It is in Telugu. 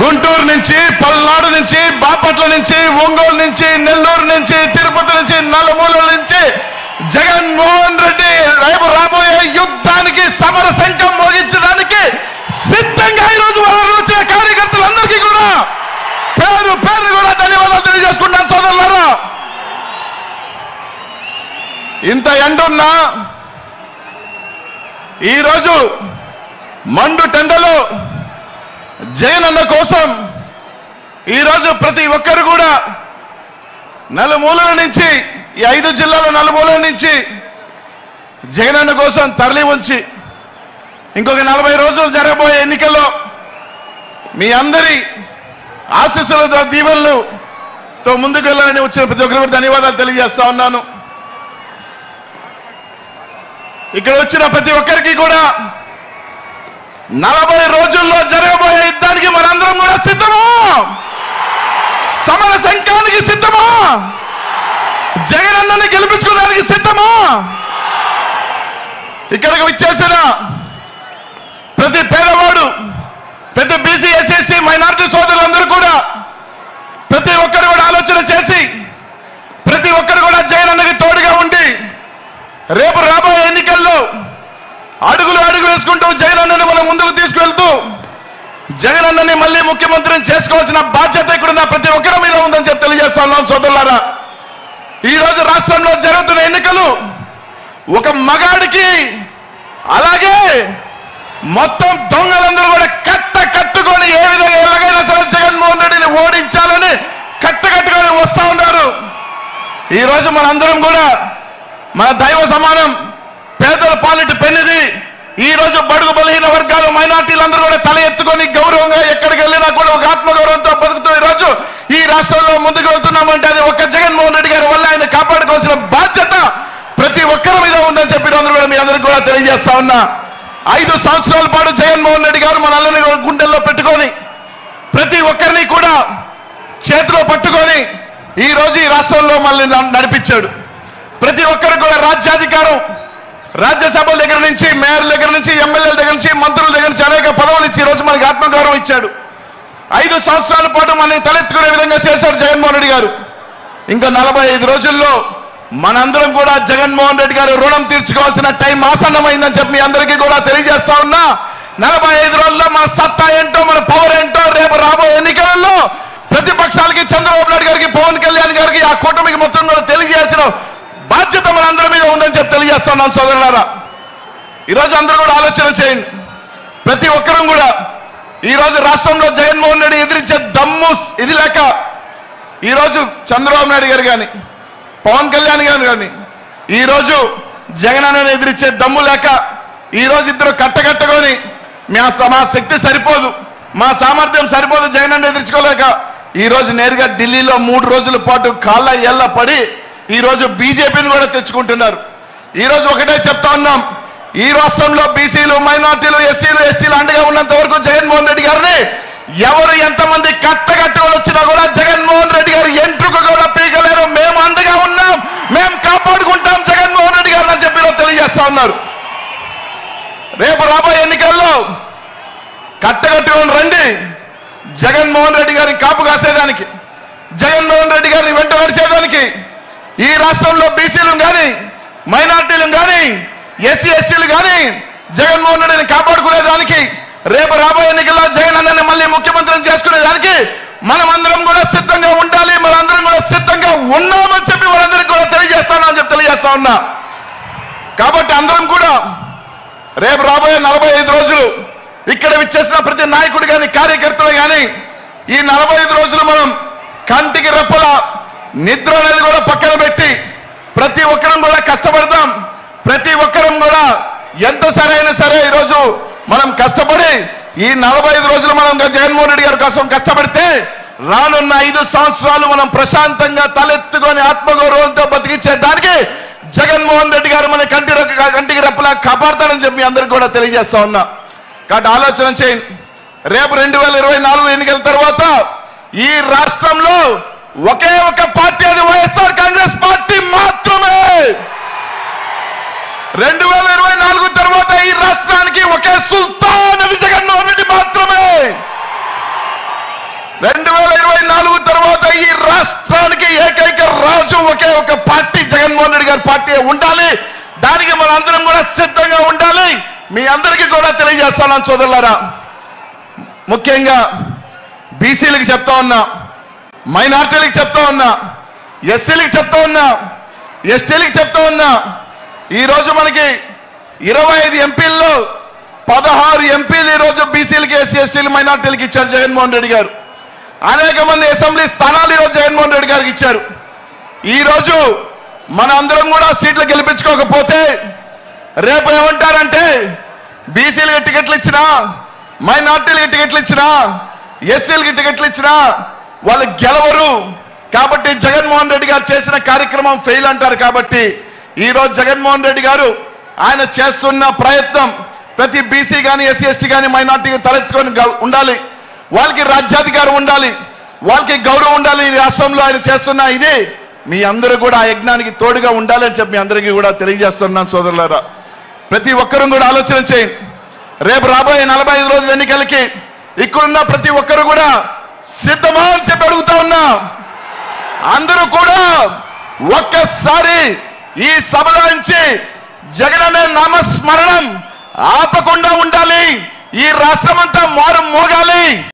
గుంటూరు నుంచి పల్నాడు నుంచి బాపట్ల నుంచి ఒంగోలు నుంచి నెల్లూరు నుంచి తిరుపతి నుంచి నలుమూలల నుంచి జగన్మోహన్ రెడ్డి రేపు రాబోయే యుద్ధానికి సమర శంఖం మోగించడానికి సిద్ధంగా ఈరోజు వాళ్ళు వచ్చిన కార్యకర్తలందరికీ కూడా పేరు పేరు కూడా ధన్యవాదాలు తెలియజేసుకుంటాను సోదరులారా. ఇంత ఎండున్నా ఈరోజు మండు టెండలో జగనన్న కోసం ఈరోజు ప్రతి ఒక్కరు కూడా నలుమూలల నుంచి ఈ ఐదు జిల్లాల నలుమూలల నుంచి జగనన్న కోసం తరలి ఉంచి ఇంకొక నలభై రోజులు జరగబోయే ఎన్నికల్లో మీ అందరి ఆశీస్సులతో దీవెనలుతో ముందుకు వెళ్ళాలని వచ్చిన ప్రతి ఒక్కరికి ధన్యవాదాలు తెలియజేస్తా ఉన్నాను. ఇక్కడ వచ్చిన ప్రతి ఒక్కరికి కూడా నలభై రోజుల్లో జరగ యుద్ధానికి మనందరం కూడా సిద్ధము సమర సంఘానికి సిద్ధము జగనన్నని గెలిపించుకోవడానికి సిద్ధము ఇక్కడికి వచ్చేసిన ప్రతి పేదవాడు ప్రతి బీసీ ఎస్ఎస్సీ మైనార్టీ సోదరులందరూ కూడా ప్రతి ఒక్కరు కూడా ఆలోచన చేసి ప్రతి ఒక్కరు కూడా జగనన్నకి తోడుగా ఉండి రేపు రాబోయే ఎన్నికల్లో అడుగులు అడుగు వేసుకుంటూ జగనన్నని మనం ముందుకు తీసుకువెళ్తూ జగనన్నని మళ్ళీ ముఖ్యమంత్రిని చేసుకోవాల్సిన బాధ్యత ఇక్కడున్న ప్రతి ఒక్కరి మీద ఉందని చెప్పి తెలియజేస్తా ఉన్నాం సోదరులారా. ఈ రోజు రాష్ట్రంలో జరుగుతున్న ఎన్నికలు ఒక మగాడికి అలాగే మొత్తం దొంగలందరూ కూడా కట్ట కట్టుకొని ఏ విధంగా ఎలాగైనా సరే జగన్మోహన్ రెడ్డిని ఓడించాలని కట్ట కట్టుకొని వస్తా ఉన్నారు. ఈ రోజు మనందరం కూడా మన దైవ సమానం పేదల పాలిటి పెన్నిది ఈ రోజు బడుగు బలహీన వర్గాలు మైనార్టీలందరూ కూడా తల ఎత్తుకొని గౌరవంగా ఎక్కడికి వెళ్ళినా కూడా ఒక ఆత్మగౌరవంతో బతుకుతూ ఈ రోజు ఈ రాష్ట్రంలో ముందుకు వెళ్తున్నామంటే అది ఒక్క జగన్మోహన్ రెడ్డి గారి వల్ల ఆయన కాపాడుకోవాల్సిన బాధ్యత ప్రతి ఒక్కరి మీద ఉందని చెప్పి అందరూ కూడా మీ అందరికీ కూడా తెలియజేస్తా ఉన్నా. ఐదు సంవత్సరాల పాటు జగన్మోహన్ రెడ్డి గారు మనల్ని గుండెల్లో పెట్టుకొని ప్రతి ఒక్కరిని కూడా చేతిలో పట్టుకొని ఈ రోజు ఈ రాష్ట్రంలో మళ్ళీ నడిపించాడు. ప్రతి ఒక్కరు కూడా రాజ్యాధికారం రాజ్యసభ దగ్గర నుంచి మేయర్ దగ్గర నుంచి ఎమ్మెల్యేల దగ్గర నుంచి మంత్రుల దగ్గర నుంచి అనేక పదవులు ఇచ్చి ఈ రోజు మనకి ఆత్మగౌరవం ఇచ్చాడు. ఐదు సంవత్సరాల పాటు మనల్ని తలెత్తుకునే విధంగా చేశాడు జగన్మోహన్ రెడ్డి గారు. ఇంకా నలభై ఐదు రోజుల్లో మనందరం కూడా జగన్మోహన్ రెడ్డి గారు రుణం తీర్చుకోవాల్సిన టైం ఆసన్నమైందని చెప్పి మీ అందరికీ కూడా తెలియజేస్తా ఉన్నా. నలభై ఐదు రోజుల్లో మన సత్తా ఏంటో మన పవర్ ఏంటో రేపు రాబోయే ఎన్నికలలో ప్రతిపక్షాలకి చంద్రబాబు నాయుడు గారికి పవన్ కళ్యాణ్ గారికి ఆ కూటమికి మొత్తం కూడా తెలియజేయాల్సిన బాధ్యత మనందరి మీద ఉందని చెప్పి తెలియజేస్తున్నాం సోదరులారా. ఈరోజు అందరూ కూడా ఆలోచన చేయండి. ప్రతి ఒక్కరం కూడా ఈరోజు రాష్ట్రంలో జగన్మోహన్ రెడ్డి ఎదిరించే దమ్ము ఇది లేక ఈ రోజు చంద్రబాబు నాయుడు గారు కానీ పవన్ కళ్యాణ్ గారు కానీ ఈ రోజు జగన్ అన్నని ఎదిరించే దమ్ము లేక ఈ రోజు ఇద్దరు కట్టకట్టుకొని మా శక్తి సరిపోదు మా సామర్థ్యం సరిపోదు జగన్ అన్న ఎదిరించుకోలేక ఈ రోజు నేరుగా ఢిల్లీలో మూడు రోజుల పాటు కాళ్ళ ఎల్ల పడి ఈ రోజు బీజేపీని కూడా తెచ్చుకుంటున్నారు. ఈ రోజు ఒకటే చెప్తా ఉన్నాం ఈ రాష్ట్రంలో బీసీలు మైనార్టీలు ఎస్సీలు ఎస్టీలు అండగా ఉన్నంత వరకు జగన్మోహన్ రెడ్డి గారిని ఎవరు ఎంతమంది కట్ వచ్చినా కూడా జగన్మోహన్ రెడ్డి గారు ఎంట్రుకు కూడా పీకలేరు మేము అండగా ఉన్నాం మేము కాపాడుకుంటాం జగన్మోహన్ రెడ్డి గారు అని చెప్పి ఈరోజు తెలియజేస్తా ఉన్నారు. రేపు రాబోయే ఎన్నికల్లో కట్టగట్టుకొని రండి. జగన్మోహన్ రెడ్డి గారిని కాపు కాసేదానికి జగన్మోహన్ రెడ్డి గారిని వెంట నడిచేదానికి ఈ రాష్ట్రంలో బీసీలు కానీ మైనార్టీలు కానీ ఎస్సీ ఎస్టీలు కానీ జగన్మోహన్ రెడ్డిని కాపాడుకునేదానికి రేపు రాబోయే ఎన్నికల్లో జగన్ అన్నని మళ్ళీ ముఖ్యమంత్రిని చేసుకునేదానికి మనమందరం కూడా సిద్ధంగా ఉండాలి మనందరం కూడా సిద్ధంగా ఉన్నామని చెప్పి వాళ్ళందరికీ కూడా తెలియజేస్తానని చెప్పి తెలియజేస్తా ఉన్నా. కాబట్టి అందరం కూడా రేపు రాబోయే నలభై ఐదు రోజులు ఇక్కడ విచ్చేసిన ప్రతి నాయకుడు కానీ కార్యకర్తలు కానీ ఈ నలభై ఐదు రోజులు మనం కంటికి రెప్పల నిద్ర అనేది కూడా పక్కన పెట్టి ప్రతి ఒక్కరం కూడా కష్టపడతాం ప్రతి ఒక్కరం కూడా ఎంత సరైన సరే ఈరోజు మనం కష్టపడి ఈ నలభై ఐదు రోజులు మనం జగన్మోహన్ రెడ్డి గారి కోసం కష్టపడితే రానున్న ఐదు సంవత్సరాలు మనం ప్రశాంతంగా తలెత్తుకొని ఆత్మగౌరవంతో బతికించే దానికి జగన్మోహన్ రెడ్డి గారు మన కంటి కంటికి రెప్పలా కాపాడతానని చెప్పి అందరికి కూడా తెలియజేస్తా ఉన్నా. కాబట్టి ఆలోచన చేయండి. రేపు రెండు వేల ఇరవై నాలుగు ఎన్నికల తర్వాత ఈ రాష్ట్రంలో ఒకే ఒక పార్టీ అది వైఎస్ఆర్ కాంగ్రెస్ పార్టీ మాత్రమే. రెండు వేల ఇరవై నాలుగు తర్వాత ఈ రాష్ట్రానికి ఒకే సుల్తాన్ అది జగన్మోహన్ రెడ్డి మాత్రమే. రెండు వేల ఇరవై నాలుగు తర్వాత ఈ రాష్ట్రానికి ఏ రాజు ఒకే ఒక పార్టీ జగన్మోహన్ పార్టీ ఉండాలి దానికి మనందరం కూడా సిద్ధంగా ఉండాలి. మీ అందరికీ కూడా తెలియజేస్తాను సోదరులారా. ముఖ్యంగా బీసీలకు చెప్తా ఉన్నా మైనార్టీలకు చెప్తా ఉన్నా ఎస్సీలకు చెప్తా ఉన్నా ఎస్టీలకు చెప్తా ఉన్నా ఈ రోజు మనకి ఇరవై ఐదు ఎంపీల్లో పదహారు ఎంపీలు ఈ రోజు బీసీలకి ఎస్సీ ఎస్టీలు మైనార్టీలకు ఇచ్చారు జగన్మోహన్ రెడ్డి గారు. అనేక మంది అసెంబ్లీ స్థానాలు ఈరోజు జగన్మోహన్ రెడ్డి గారికి ఇచ్చారు. ఈ రోజు మన అందరం కూడా సీట్లు గెలిపించుకోకపోతే రేపు ఏమంటారంటే బీసీలకు టికెట్లు ఇచ్చినా మైనార్టీలకు టికెట్లు ఇచ్చినా ఎస్సీలకి టికెట్లు ఇచ్చినా వాళ్ళు గెలవరు. కాబట్టి జగన్మోహన్ రెడ్డి గారు చేసిన కార్యక్రమం ఫెయిల్ అంటారు కాబట్టి ఈ రోజు జగన్మోహన్ రెడ్డి గారు ఆయన చేస్తున్న ప్రయత్నం ప్రతి బీసీ కానీ ఎస్సీ ఎస్టీ కానీ మైనార్టీకి తలెత్తుకొని ఉండాలి. వాళ్ళకి రాజ్యాధికారం ఉండాలి. వాళ్ళకి గౌరవం ఉండాలి ఈ రాష్ట్రంలో ఆయన చేస్తున్న ఇది. మీ అందరూ కూడా ఆ యజ్ఞానికి తోడుగా ఉండాలని చెప్పి మీ అందరికీ కూడా తెలియజేస్తున్నాను సోదరులారా. ప్రతి ఒక్కరూ కూడా ఆలోచన చేయండి. రేపు రాబోయే నలభై ఐదు రోజుల ఎన్నికలకి ఇక్కడున్న ప్రతి ఒక్కరు కూడా సిద్ధమా అని చెప్పి అడుగుతా ఉన్నా. అందరూ కూడా ఒక్కసారి ఈ సభలో నుంచి జగన్ అనే నామస్మరణం ఆపకుండా ఉండాలి. ఈ రాష్ట్రమంతా మారు మోగాలి